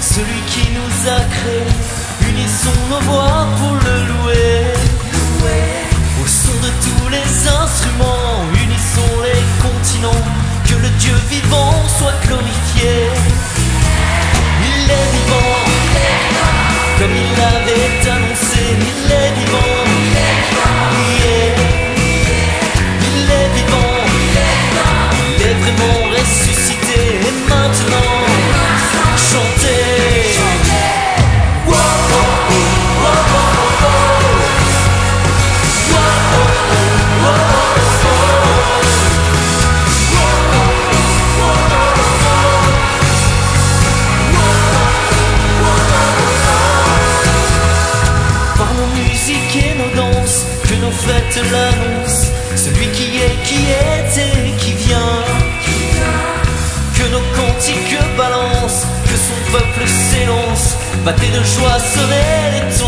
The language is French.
celui qui nous a créés. Unissons nos voix pour le louer. Au son de tous les instruments, unissons les continents. Que le Dieu vivant soit nos musiques et nos danses, que nos fêtes l'annoncent. Celui qui est, qui et qui vient. Que nos cantiques balancent, que son peuple s'élance. Battez de joie, sonnez les